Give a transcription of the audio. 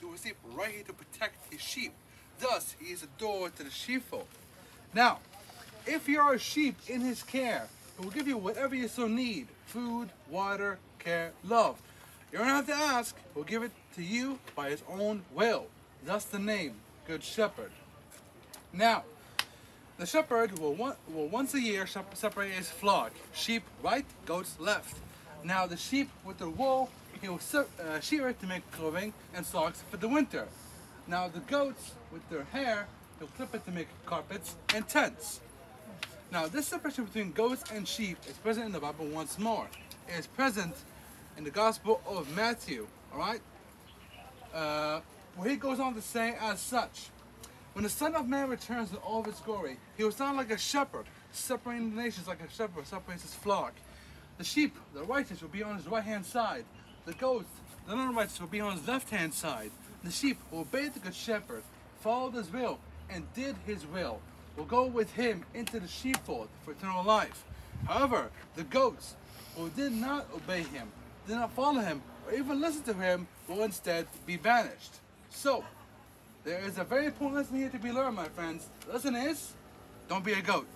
he sleep right here to protect his sheep. Thus, he is a door to the sheepfold. Now, if you are a sheep in his care, he will give you whatever you so need food, water, care, love. You don't have to ask, he'll give it to you by his own will. Thus the name, Good Shepherd. Now, the shepherd will, one, will once a year separate his flock, sheep right, goats left. Now, the sheep with their wool, he will uh, shear it to make clothing and socks for the winter. Now, the goats with their hair, he'll clip it to make carpets and tents. Now, this separation between goats and sheep is present in the Bible once more. It is present in the Gospel of Matthew, all right? Uh, where he goes on to say as such, when the Son of Man returns in all of his glory, he will sound like a shepherd, separating the nations like a shepherd separates his flock. The sheep, the righteous, will be on his right hand side. The goats, the non-righteous, will be on his left hand side. The sheep will obey the good shepherd, followed his will, and did his will, will go with him into the sheepfold for eternal life. However, the goats, who did not obey him, did not follow him, or even listen to him, will instead be banished. So, there is a very important lesson here to be learned, my friends. The lesson is, don't be a goat.